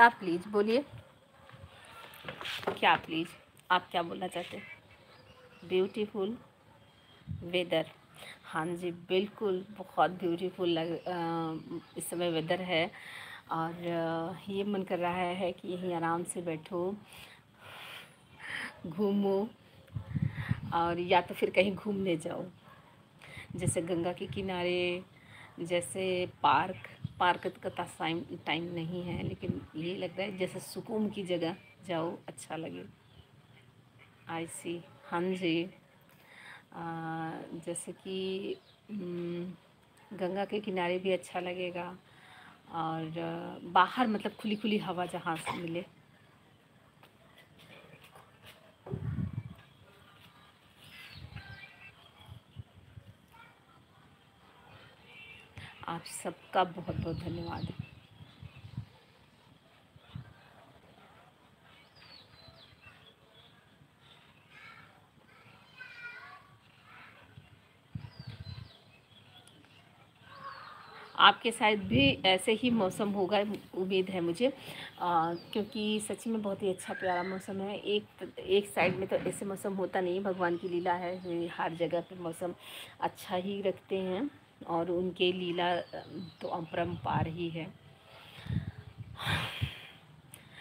क्या प्लीज़ बोलिए। क्या प्लीज़ आप क्या बोलना चाहते हैं? ब्यूटीफुल वेदर हाँ जी, बिल्कुल बहुत ब्यूटीफुल लग इस समय वेदर है। और ये मन कर रहा है कि यहीं आराम से बैठो, घूमो, और या तो फिर कहीं घूमने जाओ जैसे गंगा के किनारे, जैसे पार्क पार्क का टाइम टाइम नहीं है, लेकिन ये लग रहा है जैसे सुकून की जगह जाओ अच्छा लगे। आई सी हाँ जी। जैसे कि गंगा के किनारे भी अच्छा लगेगा, और बाहर मतलब खुली खुली हवा जहाँ से मिले। आप सबका बहुत बहुत धन्यवाद। आपके शायद भी ऐसे ही मौसम होगा उम्मीद है मुझे। आ, क्योंकि सच में बहुत ही अच्छा प्यारा मौसम है। एक एक साइड में तो ऐसे मौसम होता नहीं भगवान की लीला है हर जगह पे मौसम अच्छा ही रखते हैं। और उनके लीला तो अपरम्पार ही है।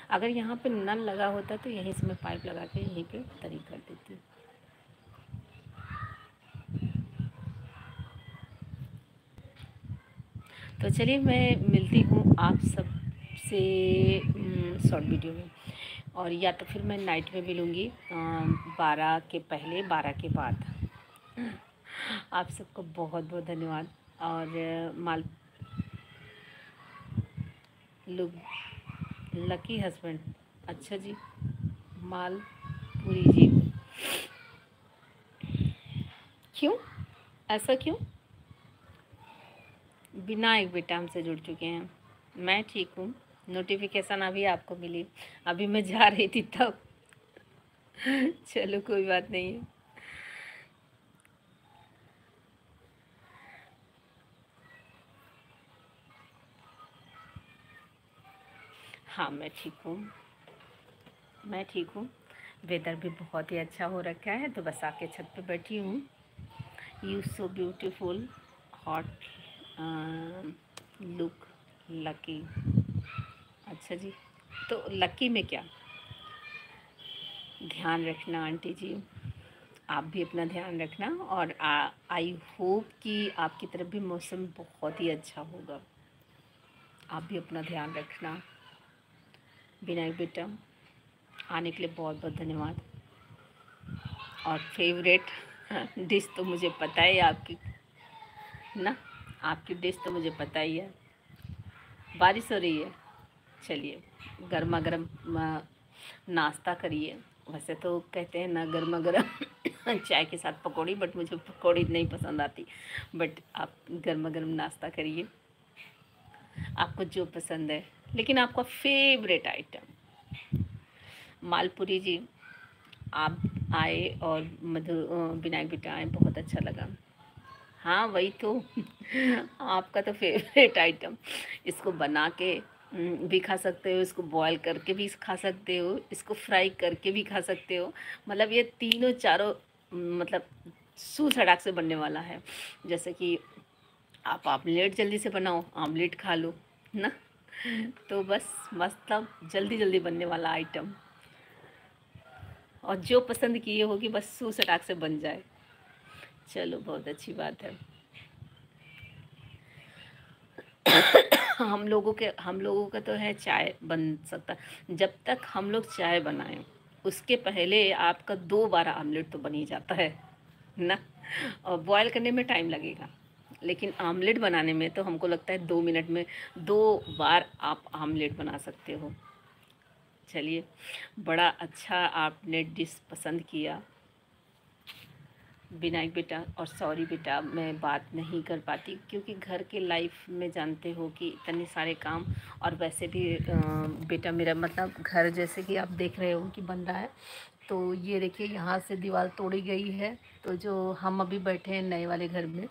अगर यहाँ पे नल लगा होता तो यहीं से मैं पाइप लगा के यहीं पे तरी कर देती। तो चलिए मैं मिलती हूँ आप सबसे शॉर्ट वीडियो में। और या तो फिर मैं नाइट में मिलूँगी बारह के पहले, बारह के बाद। आप सबको बहुत बहुत धन्यवाद। और माल लुक, लकी हस्बैंड अच्छा जी, माल पूरी जी। क्यों? ऐसा क्यों? बिना एक बेटा हमसे जुड़ चुके हैं। मैं ठीक हूँ। नोटिफिकेशन अभी आपको मिली। अभी मैं जा रही थी तब। चलो कोई बात नहीं। है हाँ मैं ठीक हूँ। मैं ठीक हूँ। वेदर भी बहुत ही अच्छा हो रखा है तो बस आके छत पे बैठी हूँ। You so beautiful hot look lucky अच्छा जी तो लकी में क्या? ध्यान रखना आंटी जी, आप भी अपना ध्यान रखना और आई होप कि आपकी तरफ़ भी मौसम बहुत ही अच्छा होगा। आप भी अपना ध्यान रखना। विनायक बेटा, आने के लिए बहुत बहुत धन्यवाद। और फेवरेट डिश तो मुझे पता ही आपकी, ना? आपकी डिश तो मुझे पता ही है। बारिश हो रही है। चलिए गर्मा गर्म नाश्ता करिए। वैसे तो कहते हैं ना गर्मा गर्म चाय के साथ पकौड़ी बट मुझे पकौड़ी नहीं पसंद आती। बट आप गर्मा गर्म नाश्ता करिए। आपको जो पसंद है। लेकिन आपका फेवरेट आइटम मालपुरी जी, आप आए और मधु विनायक बेटा आए, बहुत अच्छा लगा। हाँ वही तो। आपका तो फेवरेट आइटम इसको बना के भी खा सकते हो, इसको बॉईल करके भी खा सकते हो, इसको फ्राई करके भी खा सकते हो। मतलब ये तीनों चारों मतलब सू सड़ाक से बनने वाला है। जैसे कि आप आमलेट जल्दी से बनाओ, आमलेट खा लो, ना? तो बस मतलब जल्दी जल्दी बनने वाला आइटम और जो पसंद किए होगी बस सू सटाक से बन जाए। चलो, बहुत अच्छी बात है। हम लोगों के, हम लोगों का तो है चाय बन सकता जब तक हम लोग चाय बनाएँ, उसके पहले आपका दो बार आमलेट तो बन ही जाता है, ना? और बॉयल करने में टाइम लगेगा। लेकिन आमलेट बनाने में तो हमको लगता है दो मिनट में दो बार आप आमलेट बना सकते हो। चलिए, बड़ा अच्छा आपने डिश पसंद किया। विनायक बेटा, और सॉरी बेटा, मैं बात नहीं कर पाती, क्योंकि घर के लाइफ में जानते हो कि इतने सारे काम, और वैसे भी बेटा मेरा मतलब घर जैसे कि आप देख रहे हो कि बन रहा है। तो ये देखिए, यहाँ से दीवार तोड़ी गई है। तो जो हम अभी बैठे हैं नए वाले घर में